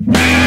Yeah.